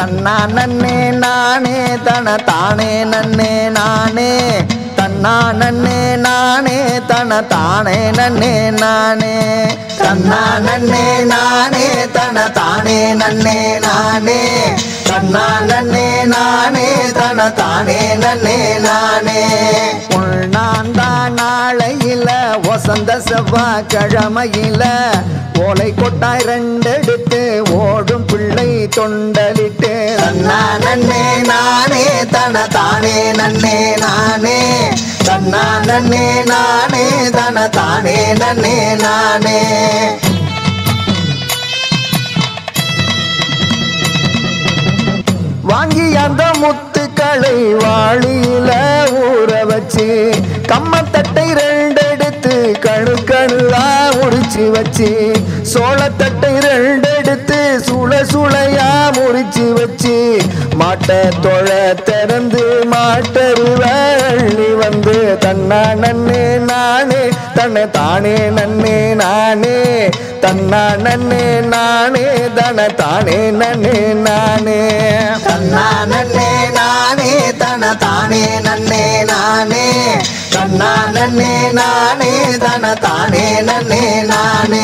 தன்னா நன்னே நானே தன தானே நன்னே நானே. தன்னா நன்னே நானே தன தானே நன்னே நானே. தன்னா நன்னே நானே தன தானே நன்னே நானே. தன்னா நன்னே நானே தன தானே நன்னே நானே. உள்நான்தா நாளையில வசந்த செவ்வாய் கிழமையில ஓலை கொட்டாய் ரெண்டெடுத்து ஓடும் பிள்ளை தொண்டலிட்டு. தன்னா நன்னே நானே தன தானே நன்னே நானே. தன்னா நன்னே நானே தன தானே நன்னே நானே. வாங்கி அந்த முத்துக்களை வாளியில ஊற வச்சு கம்மத்தட்டை ரெண்டெடுத்து கணு கணுவா உரிச்சு வச்சு சோளத்தட்டை சுள சுளையா முறிச்சு வச்சு மாட்ட தொழ திறந்து மாட்டருவ வந்து தன்னா நன்னே நானே தன்னை தானே நன்னே நானே தன்னா நன்னே நானே தன தானே நன்னே நானே. தன்னா நன்னே நானே தன தானே நன்னே நானே தன்னா நன்னே நானே தன தானே நன்னே நானே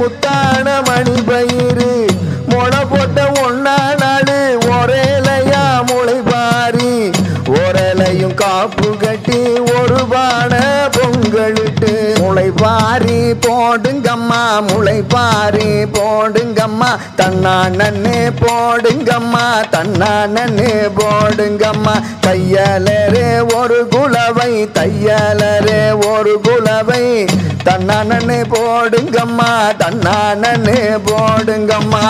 முத்தான மணி பயிறு முளை போட்ட ஒன்னா நாடு ஒரேலையா முளை பாரி ஒரலையும் காப்பு கட்டி ஒரு பான பொங்கலிட்டு. முளை பாரி போடுங்கம்மா முளை பாரி போடுங்கம்மா. தன்னா நன்னு போடுங்கம்மா தன்னா நன்னு போடுங்கம்மா. தையலரே ஒரு குலவை தையலரே ஒரு குலவை. தன்னானே போடுங்கம்மா தன்னானே போடுங்கம்மா.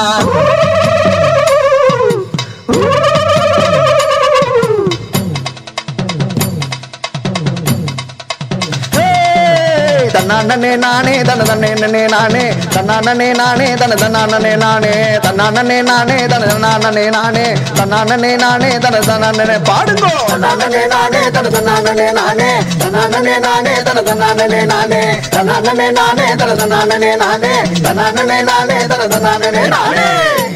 தன்னானே நானே தன தன்னே நன்னே நானே. தன்னானே நானே தன தன்னானே நானே. தன்னானே நானே தன தன்னானே நானே. தன்னானே நானே தன தன்னானே பாடுங்கோ. தன்னானே நானே தன தன்னானே நானே. தன்னானே நானே தன தன்னானே நானே. தன்னானே நானே தன தன்னானே நானே. தன்னானே நானே தன தன்னானே நானே.